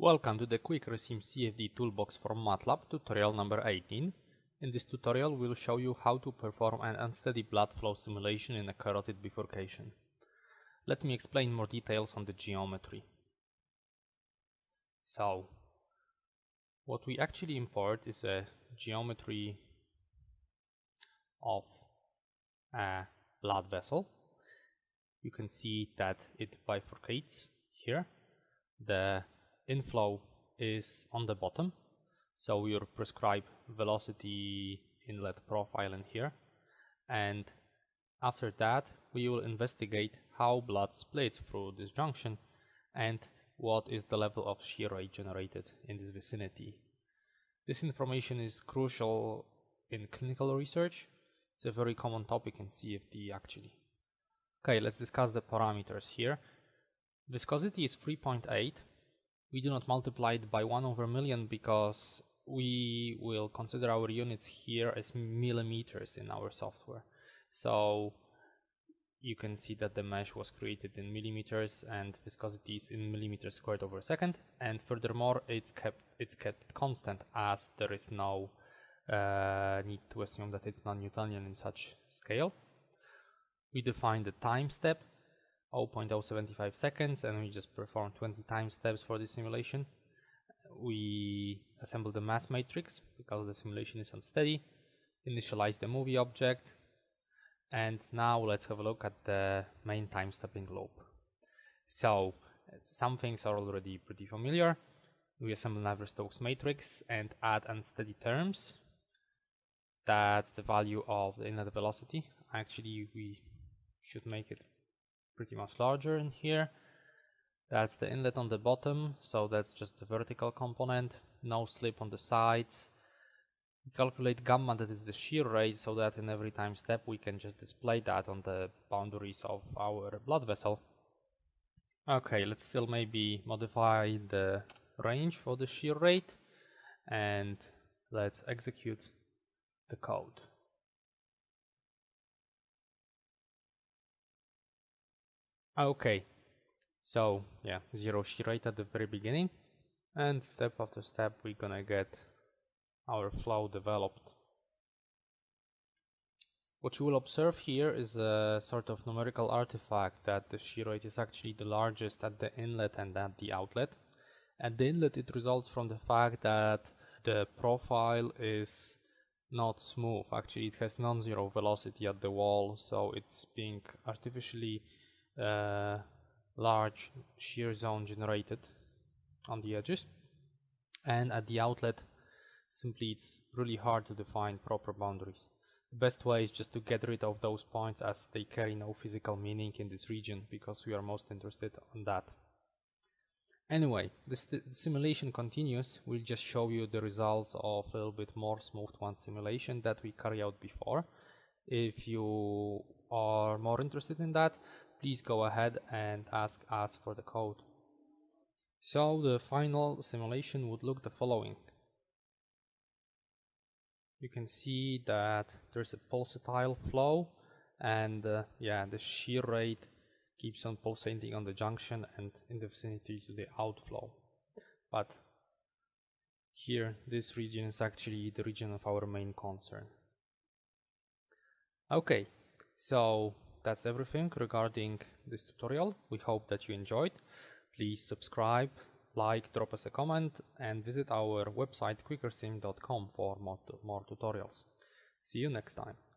Welcome to the QuickerSim CFD Toolbox from MATLAB tutorial number 18. In this tutorial we'll show you how to perform an unsteady blood flow simulation in a carotid bifurcation. Let me explain more details on the geometry. So, what we actually import is a geometry of a blood vessel. You can see that it bifurcates here. The inflow is on the bottom so your prescribed velocity inlet profile in here and after that we will investigate how blood splits through this junction and what is the level of shear rate generated in this vicinity. This information is crucial in clinical research. It's a very common topic in CFD actually. Okay, let's discuss the parameters here. Viscosity is 3.8 we do not multiply it by 1 over million because we will consider our units here as millimeters in our software. So you can see that the mesh was created in millimeters and viscosity is in millimeters squared over a second and furthermore it's kept it's kept constant as there is no uh, need to assume that it's non-Newtonian in such scale. We define the time step 0.075 seconds and we just perform 20 time steps for the simulation. We assemble the mass matrix because the simulation is unsteady, initialize the movie object, and now let's have a look at the main time stepping loop. So some things are already pretty familiar. We assemble Navier-Stokes matrix and add unsteady terms. That's the value of the inlet velocity. Actually, we should make it pretty much larger in here. That's the inlet on the bottom, so that's just the vertical component, no slip on the sides. We calculate gamma, that is the shear rate, so that in every time step we can just display that on the boundaries of our blood vessel. Okay, let's still maybe modify the range for the shear rate and let's execute the code. Ah, okay, so yeah, zero shear rate at the very beginning, and step after step we're gonna get our flow developed. What you will observe here is a sort of numerical artifact that the shear rate is actually the largest at the inlet and at the outlet. At the inlet it results from the fact that the profile is not smooth, actually it has non-zero velocity at the wall, so it's being artificially uh, large shear zone generated on the edges and at the outlet simply it's really hard to define proper boundaries. The best way is just to get rid of those points as they carry no physical meaning in this region because we are most interested on that. Anyway, the simulation continues. We'll just show you the results of a little bit more smooth one simulation that we carry out before. If you are more interested in that, please go ahead and ask us for the code. So the final simulation would look the following. You can see that there's a pulsatile flow and uh, yeah, the shear rate keeps on pulsating on the junction and in the vicinity to the outflow. But here, this region is actually the region of our main concern. Okay, so that's everything regarding this tutorial. We hope that you enjoyed. Please subscribe, like, drop us a comment and visit our website quickersim.com for more, more tutorials. See you next time.